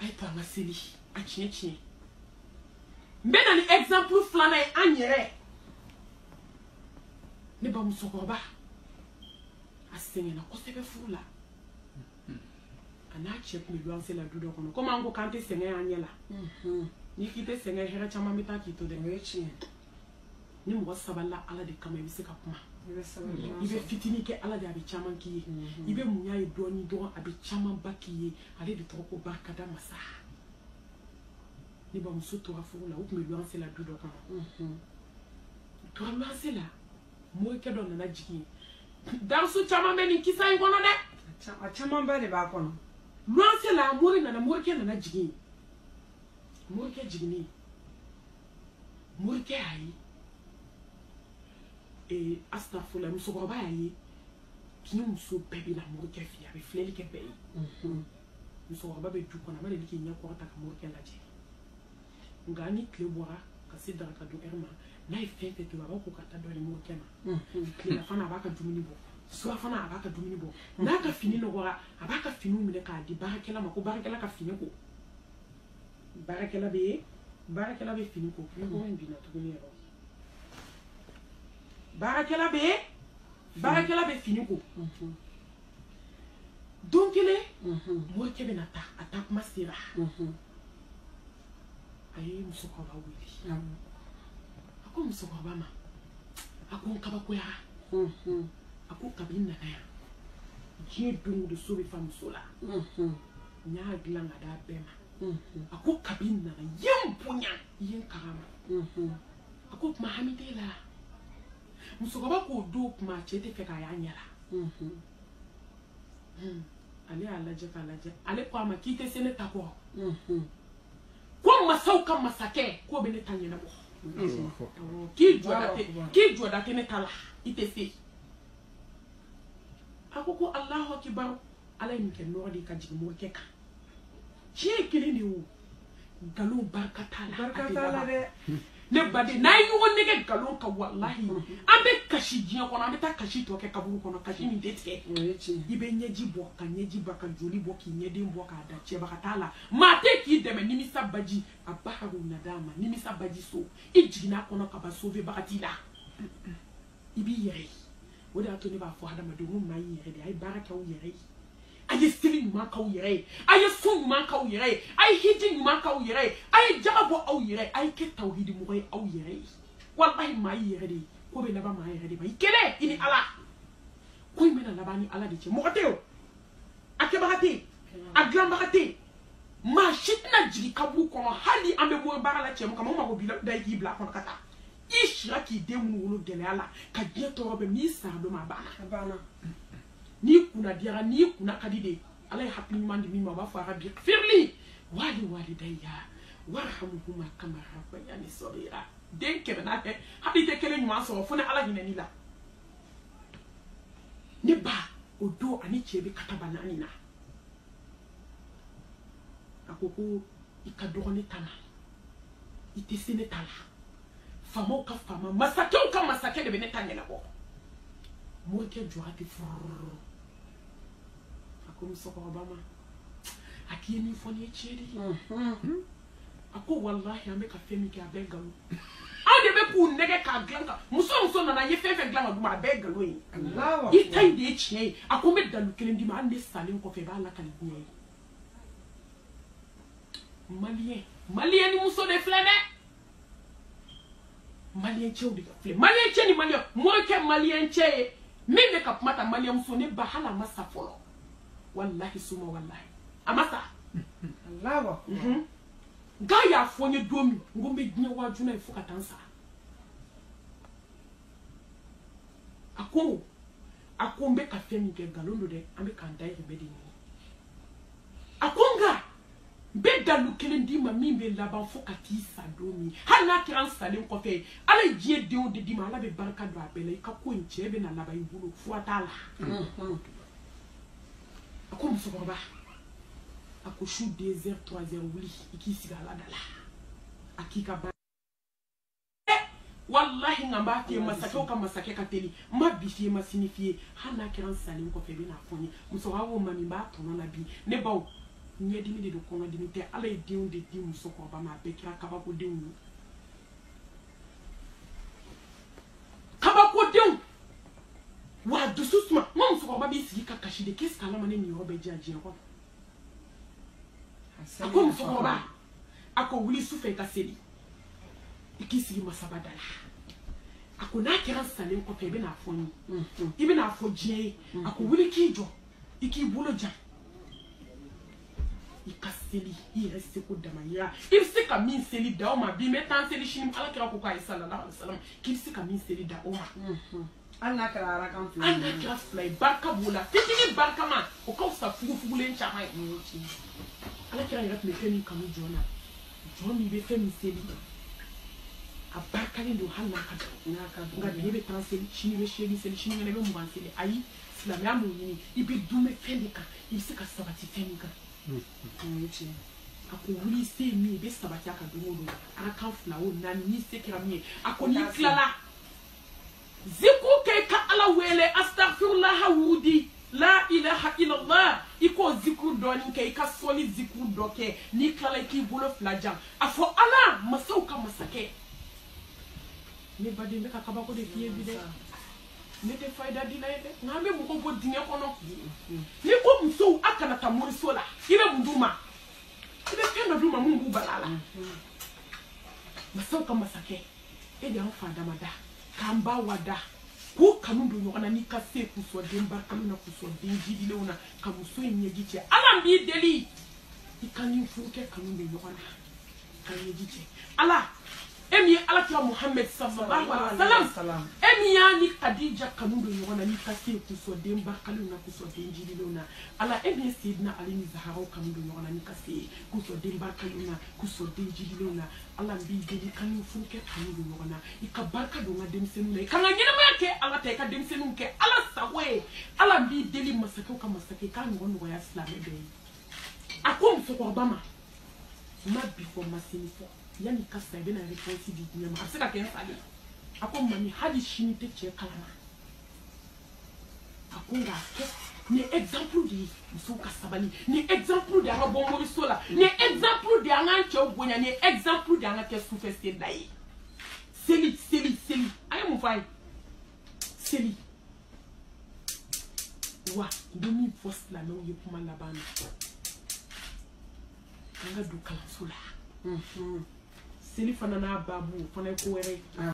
ayɛtɔ amasɛ bi akyeakye mbɛ na ne example flana anyerɛ ne ba musokɔba asɛŋɛ na kɔsɛbɛ furu la anaa kyɛ kun bɛ luwanse la du dɔ kɔnɔ komi an ko k'an tɛ sɛgɛn y'an ɲɛ la n'i k'i tɛ sɛgɛn hɛrɛ caman bɛ to dɛ o ye tiɲɛ ni mɔgɔ sabalila ala de kama se ka i bɛ hmm. fitinin kɛ ala de a bɛ caman k'i ye hmm. i bɛ munya ye dɔɔni dɔrɔn a bɛ caman ba k'i ye ale de tɔgɔ ko barikada masa ne bamuso tora furu la u tun bɛ luwanse la du dɔ kɔnɔ u tora luwanse la morikɛ dɔ nana jigin darisu caman bɛ nin kisa in kɔnɔ dɛ a ba de b'a kɔnɔ luwanse la mori nana morikɛ nana jigin morikɛ jiginni morikɛ y'a ye ee asitafurula musokɔrɔba y'a ye ni muso bɛɛ bɛ na morikɛ fɛ a bɛ filɛli kɛ bɛɛ ye musokɔrɔba bɛ du kɔnɔ a ma deli k'i ɲɛ kɔrɔta ka morikɛ lajɛ nka ni tile bɔra ka se daraka don ɛri ma n'a ye fɛn fɛn to a b'a ko ka taa dɔ di morikɛ ma tilela fana a b'a ka dumuni bɔ suba fana a b'a ka dumuni bɔ n'a ka fini mm-hmm. nɔgɔra a b'a ka finiw minɛ k'a di baarakɛla ma ko baarakɛla ka fini ko baarakɛla bɛ baarakɛla bɛ fini ko fini ko in binna tuguni yɛrɛ baarakɛla bɛ baarakɛla bɛ fini ko don kelen morikɛ bɛ na ta a ta kuma sera a ye musokɔrɔba wele a ko musokɔrɔba ma a ko n kabakoyara a ko kabi n nana yan diɲɛ don o don so bɛ fa muso la n y'a dilan ka d'a bɛɛ ma a ko kabi n nana i ye n bonya i ye n karama a ko kuma hami t'e la. musokɔrɔba k'o do o kuma cɛ tɛ fɛ k'a y'a ɲɛ la hmm. ale y'a lajɛ k'a lajɛ ale ko a ma k'i tɛ se ne ta kɔ ko masaw ka masakɛ k'o bɛ ne ta ɲɛnabɔ k'i jɔda tɛ k'i jɔda tɛ ne ta la i tɛ se a ko ko alahu akibaru ala ye nin kɛ nɔgɔ de ka jigin morikɛ kan tiɲɛ kelen de y'o nkalon barika t'a la a tɛ laban ne baden n'a ye ɲɔgɔn nɛgɛ nkalon ka walahi an bɛ kasi diɲɛ kɔnɔ an bɛ taa kasi tɔ kɛ kaburu kɔnɔ kasi min tɛ tigɛ i bɛ ɲɛji bɔ ka ɲɛji bɔ ka joli bɔ k'i ɲɛden bɔ k'a da cɛbaga t'a la maa tɛ k'i dɛmɛ nimisa baji a ba ka na d'a ma nimisa baji so i jiginn'a kɔnɔ ka ban sauvebaga t'i la i b'i yɛrɛ ye o de y'a to ne b'a fɔ hadamadenw ko maa y'i yɛrɛ de a ye baara kɛ aw yɛrɛ ye a ye seli ɲuman k'aw yɛrɛ ye a ye so ɲuman k'aw yɛrɛ ye a ye hiji ɲuman k'aw yɛrɛ ye a ye jaga bɔ aw yɛrɛ ye a ye kɛ tawhidimɔgɔ ye aw yɛrɛ ye walahi maa y'i yɛrɛ de ye ko bɛ laban maa yɛrɛ de ma i kelen i ni ala ko in bɛna laban ni ala de cɛ mɔgɔ tɛ yen a kɛbaga tɛ yen a dilanbaga tɛ yen maa si tɛna jigin kaburu kɔnɔ hali an bɛ bɔ baara la cɛ min kama o mago b'i la da i k'i bila a kɔnɔ ka taa i sira k'i den minnu wolo gɛlɛya la ka diɲɛ tɔɔrɔ bɛɛ n'i sara don ma a banna. a banna. n'i kunna diyara n'i kunna ka di de ala ye hakili ɲuman di min ma a b'a fɔ arabi firili wali walidayya warhamuhuma kama rabbayani sɔgira den kɛmɛ n'a tɛ hali tɛ kelen ɲuman sɔrɔ fo ni ala hinɛni la ne ba o don ani cɛ bɛ kataba naani na a ko ko i ka dɔgɔ ne ta la i tɛ se ne ta la faamaw ka faama masakɛw ka masakɛ de bɛ ne ta ɲɛnabɔ morikɛ jɔra ten fururu ko musokɔrɔba ma a k'i ye min fɔ ni ye tiɲɛ de ye a ko walahi an bɛ ka fɛn min kɛ a bɛɛ nkalon aw de bɛ k'u nɛgɛ k'a dilan ka muso muso nana i ye fɛn fɛn dilan ka d'u ma a bɛɛ nkalon ye i ta in de ye tiɲɛ ye a ko n bɛ dalu kelen d'i ma hali ne salen kɔfɛ i b'a lakali diɲɛ ye maliyɛn maliyɛn ni muso de filɛ dɛ maliyɛn cɛw de ka filɛ maliyɛn cɛ ni maliyɛn mɔkɛ maliyɛn cɛ ye min bɛ ka kuma ta maliyɛn muso ne ba hali a ma sa fɔlɔ wallahi suma wallahi amasa alawa mhm. ga y'a fɔ n ye don min n ko n bɛ diɲɛ n'a ye fo ka taa n sara a ko a ko n bɛ ka fɛn min kɛ nkalon don dɛ an bɛ k'an dayirimɛ de ɲini a ko nka n bɛ dalu kelen d'i ma min bɛ laban fo ka t'i sa don min hali n'a kɛra n salen kɔfɛ ala ye diɲɛ denw de d'i ma ala bɛ barika don a bɛɛ la i ka ko in cɛ bɛ na laban i bolo fura t'a la. Mhm. ako musokɔrɔba a ko su deux heures trois heures wuli i k'i sigi ala da la a k'i ka ba eh! walahi nka n b'a f'i ye masakɛw ka masakɛ ka teli n ma bi f'i ye ma sini f'i ye hali n'a kɛra n salen kɔfɛ i bɛna fɔ n ye musokɔrɔba ko mami n b'a tɔnɔ na bi ne baw ɲɛdimi de do kɔnɔdimi tɛ ala ye denw de di musokɔrɔba ma a bɛɛ kɛra kabakodenw ye kabakodenw wa dusu suma nso kɔ ɔba bɛ sigi ka kasi de kesi kan lama ne ni yɔrɔ bɛ gye agye a akɔ nso kɔ ɔba akɔ wuli sufɛ ka seli i k'i sigi masaba da la akɔ n'a kɛra sannen kɔfɛ i bɛ n'a fɔ n ye i bɛ n'a fɔ diɲɛ ye akɔ wuli k'i jɔ i k'i bolo jan i ka seli i yɛrɛ seko i se ka min da o ma bi n bɛ taa seli sini ala kɛra ko k'a se ka min da o hali n'a kɛra arakan fila hali n'a kɛra fila ye barika b'o la fitinin barikama o ka fisa fugufugulen caman ye ala kɛra yɛrɛ tun bɛ fɛn min kanu jɔn na jɔn min bɛ fɛn min seli a barikalen don hali n'a ka dɔgɔ nka bi e bɛ tan seli sini bɛ seegin seli sinikɛnɛ i bɛ mugan seli ayi silamɛya m'o ɲini i bɛ dun bɛ fɛn de kan i bɛ se ka sabati fɛn min kan o ye tiɲɛ ye a ko wuli se ye min ye i bɛ sabati a ka don o don arakan fila o naani ni se kɛra min ye a ko n'i tilala aha wudi la ilaha illallah i k'o zikuru dɔɔni kɛ i ka sɔli zikuru dɔ kɛ n'i tilala i k'i bolo fila jan a fɔ ala masaw ka masakɛ ne baden bɛ ka kabako de k'i ye bi dɛ ne tɛ fayida d'i la ye dɛ nka an bɛ mɔgɔw bɔ dingɛ kɔnɔ ni ko musow a kana taa moriso la i bɛ mun d'u ma i bɛ fɛn dɔ d'u ma mun b'u bala la mhm. masaw ka masakɛ e de y'an fa dama k'an ba wada. ko kanu don n'i ka se na den jidilenw na ka muso in ɲɛji cɛ ala n b'i deli i ka ka ɲɛji cɛ ala e min ye alakira e min y'a ni kadija n'i ka se na den jidilenw na ala e min ye seyidina ni zaharaw n'i ka se na den jidilenw na ala n b'i deli i ka i ka barika don n ka denmisɛnninw na i ka n ka kɛ ala ta i ka denmisɛnninw kɛ ala sago ye ala b'i deli masakɛw ka masakɛ k'a ɲɔgɔn nɔgɔya silamɛ bɛɛ ye a ko musokɔrɔba ma ma bi fɔ ma sini fɔ yanni ka sa i bɛna réponse di diɲɛ ma a bɛ se ka kɛ n fa de a ko mami hali sini tɛ cɛ kalama a ko nka kɛ ni exemple de ye musow ka sabali ni exemple de an ka bɔ moriso la ni exemple de an k'an cɛw bonya ni exemple de an ka kɛ sufɛ seli la ye seli seli seli a ye mun fɔ a ye seli wa n bɛ min fɔ silamɛw ye kuma laban na an ka don kalanso la mhm. seli fana n'a babu o fana ye ko wɛrɛ ye ah.